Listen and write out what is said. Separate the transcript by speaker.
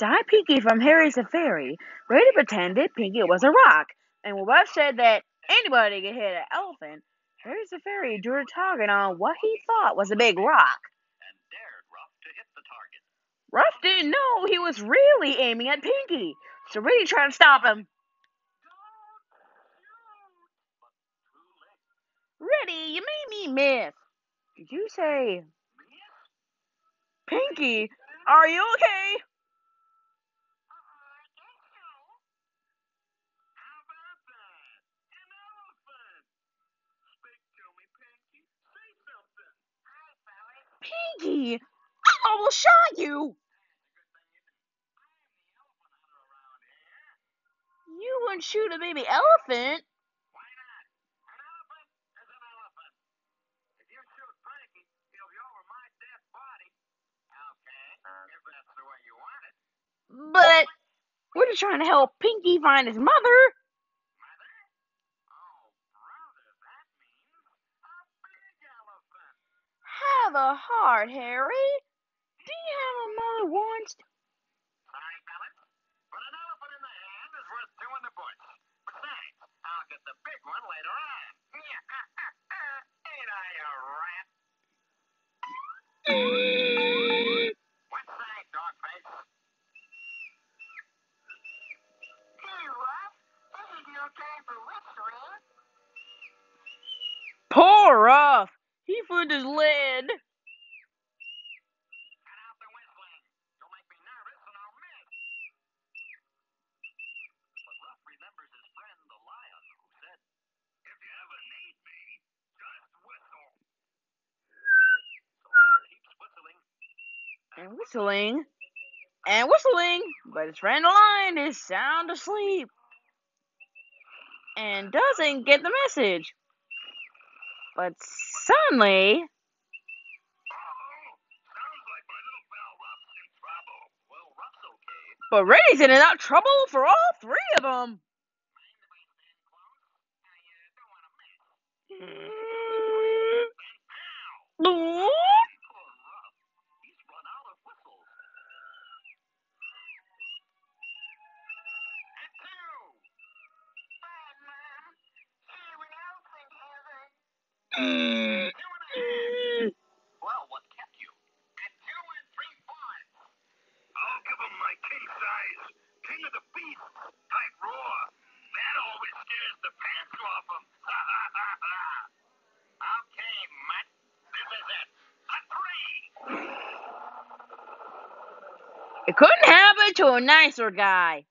Speaker 1: Di Pinky from Harry's Harry Safari Reddy pretended Pinky was a rock, and when Ruff said that anybody could hit an elephant, Harry Safari drew a target on what he thought was a big rock.
Speaker 2: and dared Ruff to hit the target.
Speaker 1: Ruff didn't know he was really aiming at Pinky, so Reddy tried to stop him.
Speaker 2: But too late.
Speaker 1: Reddy, you made me miss. Did you say Pinky? Are you okay?
Speaker 2: How about that? An elephant! Speak to me, Pinky. Say something.
Speaker 1: I almost shot you. You wouldn't shoot a baby elephant. But we're just trying to help Pinky find his. Mother?
Speaker 2: Oh, brother, that means a big elephant.
Speaker 1: Have a heart, Harry. Do you have a mother once?
Speaker 2: Sorry, fellas, but an elephant in the hand is worth two in the bush. Besides, I'll get the big one later on. Ain't I a rat? What side, dogface? Hey, Ruff. This is no time for whistling.
Speaker 1: Poor Ruff. He found his lead.
Speaker 2: Cut out the whistling. You'll make me nervous and I'll miss. But Ruff remembers his friend the lion who said, If you ever need me, just whistle. So Ruff keeps whistling.
Speaker 1: And whistling. And whistling. But his friend the lion is sound asleep. And doesn't get the message. But suddenly,
Speaker 2: Uh-oh! Sounds like my little pal Ruff's in trouble. Well, Ruff's okay.
Speaker 1: but Reddy's in enough trouble for all three of them.
Speaker 2: Well, what kept you? At two and three fourths. I'll give him my king size, king of the beasts type roar. That always scares the pants off him. Okay, Mutt. This is it. A three.
Speaker 1: It couldn't happen to a nicer guy.